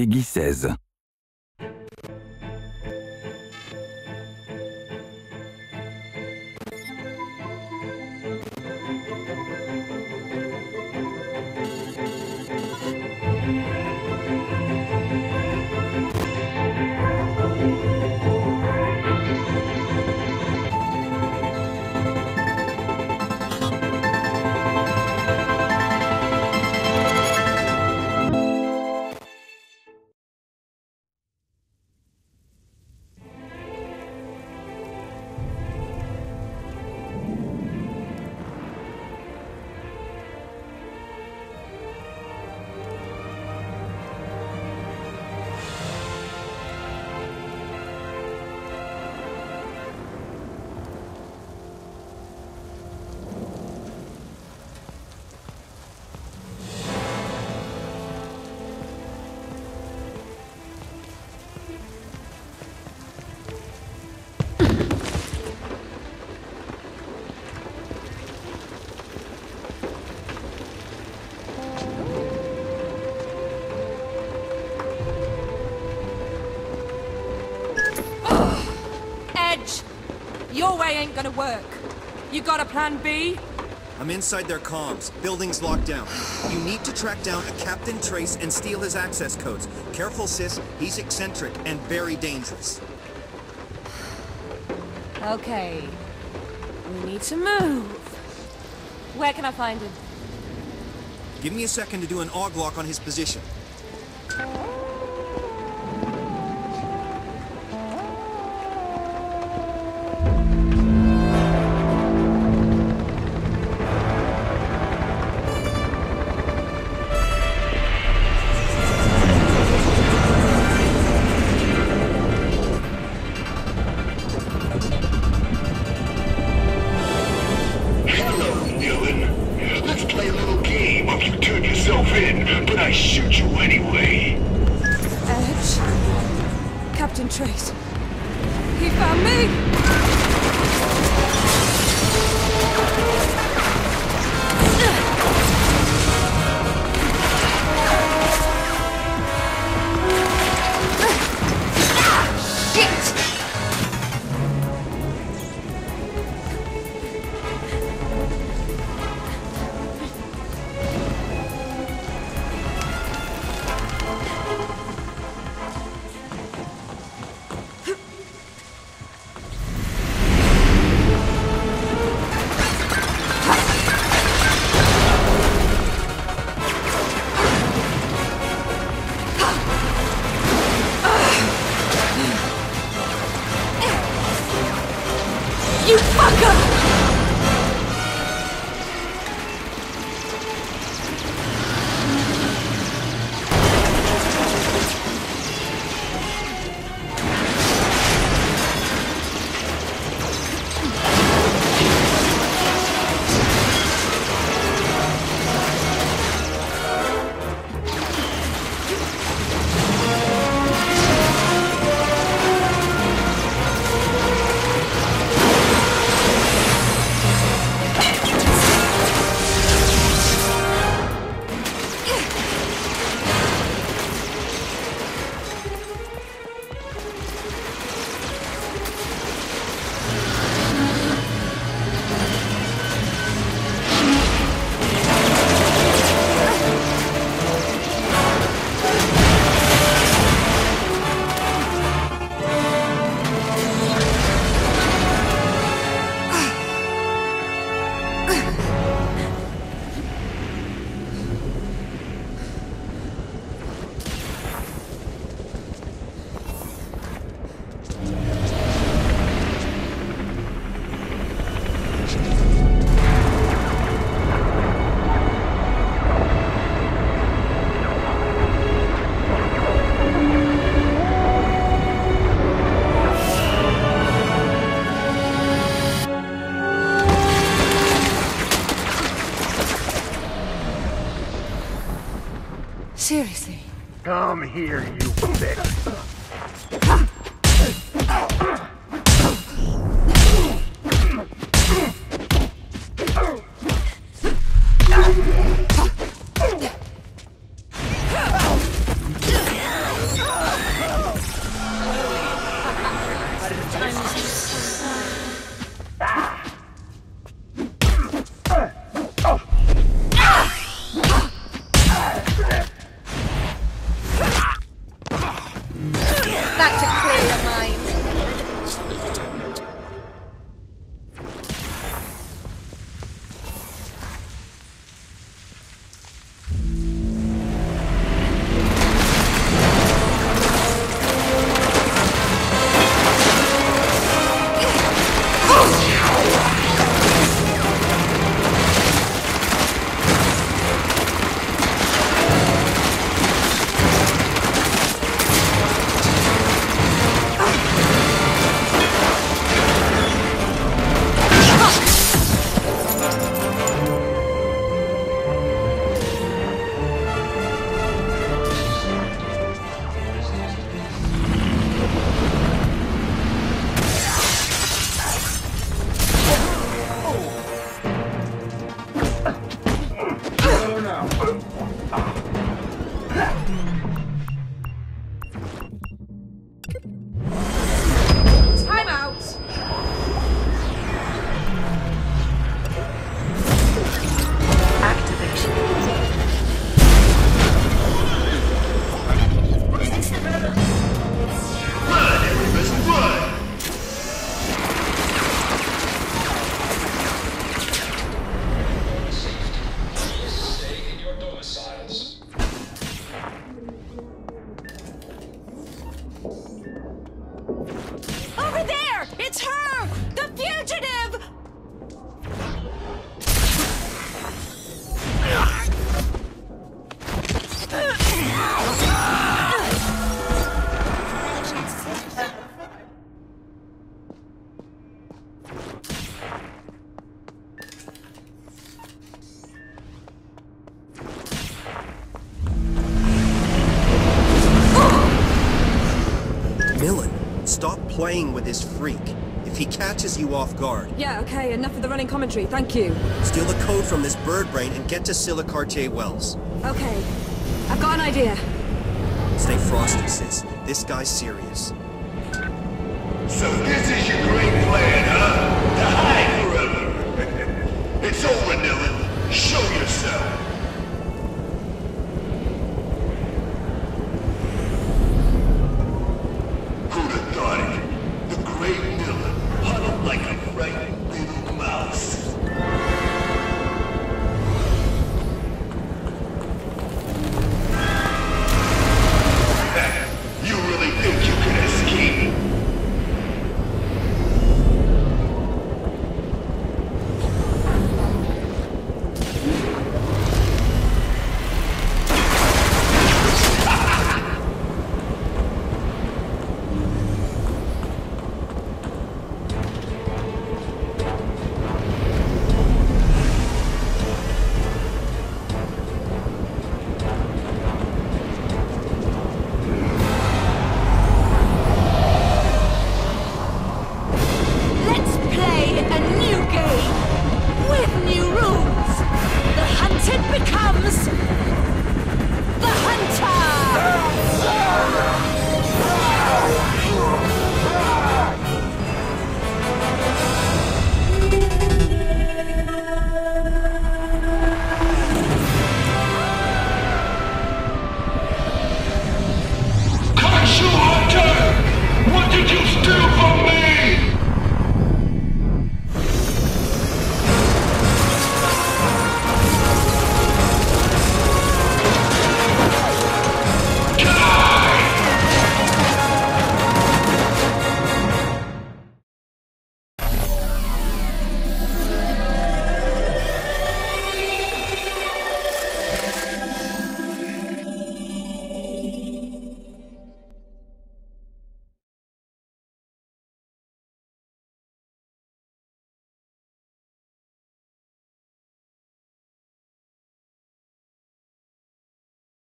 Peggy 16. Your way ain't gonna work. You got a plan B? I'm inside their comms. Building's locked down. You need to track down a Captain Trace and steal his access codes. Careful, sis. He's eccentric and very dangerous. Okay. We need to move. Where can I find him? Give me a second to do an AUG lock on his position. You Here, you playing with this freak. If he catches you off guard, Yeah, okay, enough of the running commentary, thank you. steal the code from this bird brain and get to Silicartier Wells. Okay, I've got an idea. Stay frosty, sis. This guy's serious. So this is your great plan, huh?